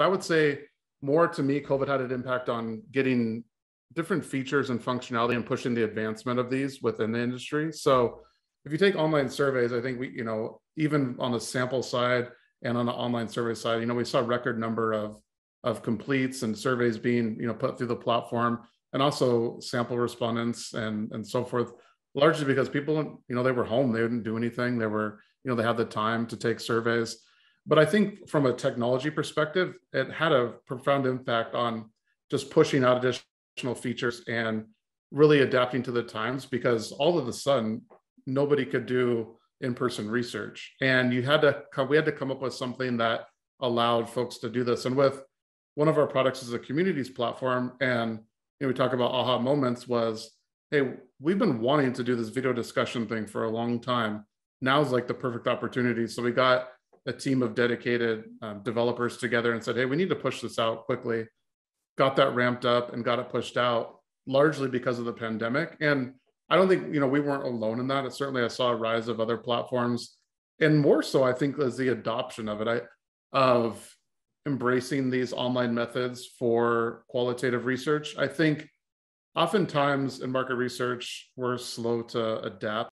I would say more to me, COVID had an impact on getting different features and functionality and pushing the advancement of these within the industry. So if you take online surveys, I think we, you know, even on the sample side and on the online survey side, you know, we saw a record number of of completes and surveys being, you know, put through the platform and also sample respondents and and so forth, largely because people, you know, they were home, they didn't do anything. They were, you know, they had the time to take surveys. But I think from a technology perspective, it had a profound impact on just pushing out additional features and really adapting to the times because all of a sudden nobody could do in-person research. And you had to come we had to come up with something that allowed folks to do this. And with one of our products is a communities platform and you know, we talk about aha moments was hey we've been wanting to do this video discussion thing for a long time. Now's like the perfect opportunity. So we got a team of dedicated um, developers together and said hey we need to push this out quickly. Got that ramped up and got it pushed out largely because of the pandemic. And i don't think you know we weren't alone in that. It, certainly i saw a rise of other platforms and more so i think as the adoption of it. I of embracing these online methods for qualitative research. I think oftentimes in market research, we're slow to adapt